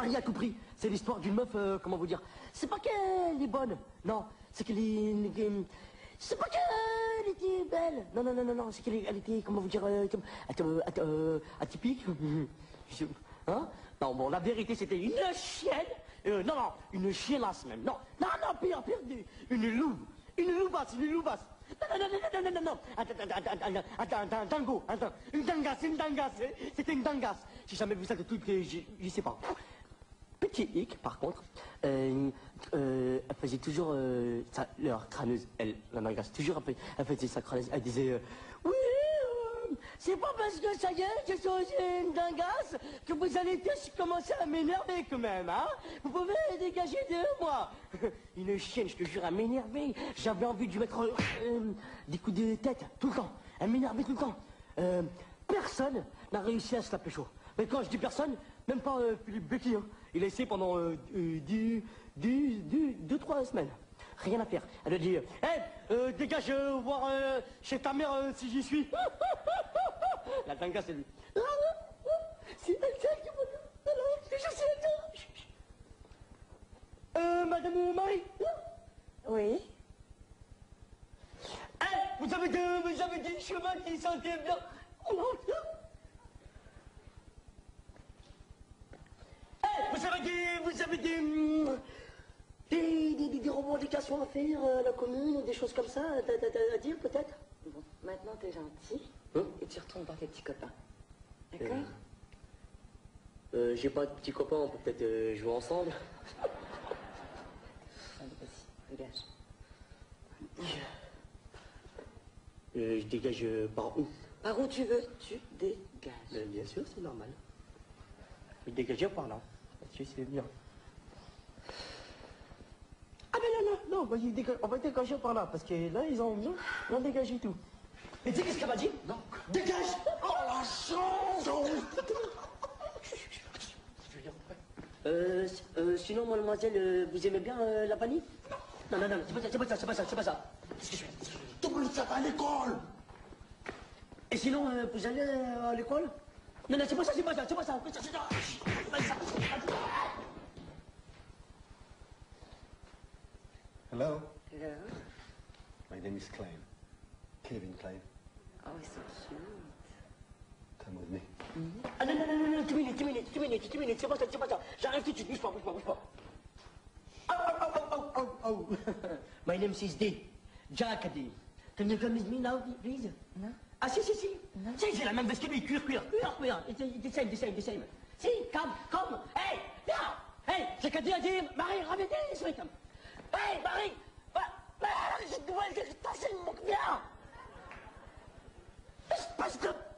marier à tout. C'est l'histoire d'une meuf, euh, comment vous dire C'est pas qu'elle est bonne, non. C'est qu'elle est... C'est pas qu'elle était belle. Non, non, non, non, non. C'est qu'elle elle était, comment vous dire, euh, euh, euh, atypique. Hein? Non, bon, la vérité, c'était une chienne. Euh, non, non, une chiennasse même. Non, non, non, pire, pire, une louve. Une louvasse, une louvasse. Non, non, non, non, non, non, non, non. Attends, attends, attends, un tango, attends. Une dangasse, une dangasse. hein. C'était une dangasse. J'ai jamais vu ça de tout, que je, je sais pas. Hic, par contre, euh, euh, elle faisait toujours euh, sa, leur crâneuse, elle, la dangasse, toujours elle, elle faisait sa crâneuse, elle disait euh, Oui, euh, c'est pas parce que ça y est, que je suis une dingasse, que vous allez tous commencer à m'énerver quand même, hein Vous pouvez dégager de moi Une chienne, je te jure, à m'énerver. J'avais envie de lui mettre euh, des coups de tête, tout le temps. Elle m'énervait tout le temps. Euh, personne n'a réussi à se la pécho. Mais quand je dis personne, même pas euh, Philippe Becky, hein. Il a essayé pendant euh, euh, semaines. Rien à faire. Elle a dit, hé, euh, dégage, euh, voir euh, chez ta mère si j'y suis. La dinga, c'est lui. C'est elle qui m'a dit. Alors, je suis elle. Euh, Madame Marie. Oui. Eh, vous avez des, vous avez des cheveux qui sentaient bien. Oh, non. Eh, vous avez des, vous avez des, hum, des, des, à faire euh, à la commune ou des choses comme ça à, à- dire peut-être? Bon, maintenant t'es gentil Hein? et tu retournes voir tes petits copains. D'accord? Euh, J'ai pas de petits copains, on peut peut-être euh, jouer ensemble. Allez, vas-y, dégage. Euh, je dégage euh, par où? Par où tu veux, tu dégages. Euh, Bien sûr, c'est normal. Je dégager par là. Parce que c'est bien. Ah mais non, non, on va, on dégager par là, parce que là, ils ont bien, ils ont dégagé tout. Et tu sais qu'est-ce qu'elle m'a dit? Non. Dégage! Oh la chance! Euh, euh, sinon, mademoiselle, euh, vous aimez bien euh, la vanille? Non, non, non, c'est pas ça, c'est pas ça, c'est pas ça, Tout le monde ça va à l'école! Et sinon, euh, vous allez à l'école? Non, non, c'est pas ça, c'est pas ça, c'est pas ça, c'est pas ça, c'est pas ça. Hello, Hello? my name is Klein. Kevin Klein. Oh, ils sont cute. Come with me. Ah non, non, non, non, non, tu minutes, tu minutes, tu minutes, tu minutes, c'est pas ça, c'est pas ça. J'arrive tout de suite, bouge pas, bouge pas, bouge pas. Oh, oh, oh, oh, oh, oh, oh. My name is D. Jack D. Can you come with me now, please? Non. Ah si, si, si. Si, c'est la même veste que lui, cuir, cuir, cuir, cuir. It's the same, the same, the same. Si, come, come. Hey, viens. Hey, Jack D a dit, Marie, ramène des Marie. Va, va, je dois passer mon viens. Espèce de...